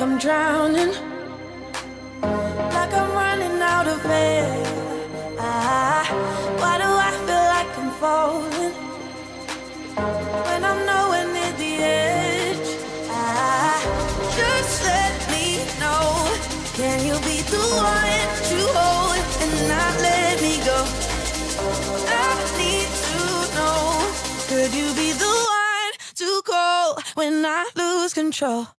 like I'm drowning, like I'm running out of air. Ah, why do I feel like I'm falling when I'm nowhere near the edge? Ah, just let me know. Can you be the one to hold and not let me go? I need to know. Could you be the one to call when I lose control?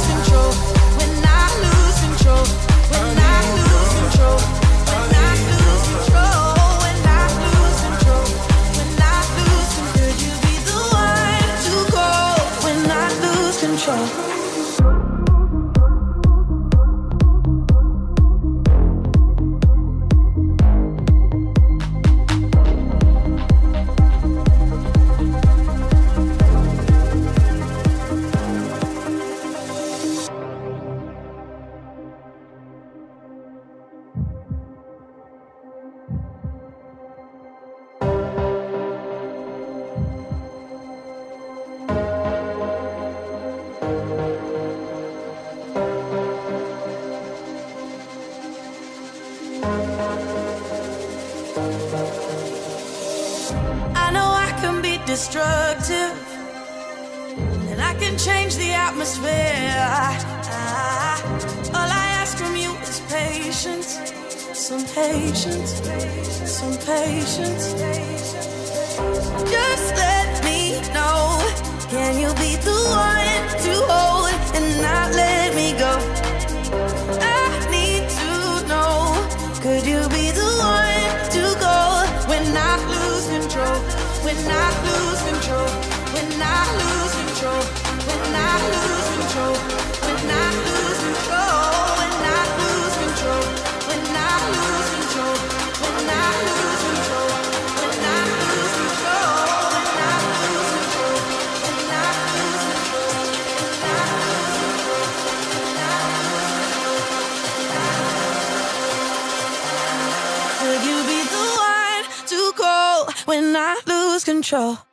你 destructive, and I can change the atmosphere. Ah, all I ask from you is patience, some patience, some patience. Just let me know. Can you be the one to hold and not let me go? I need to know. Could you be the When I control.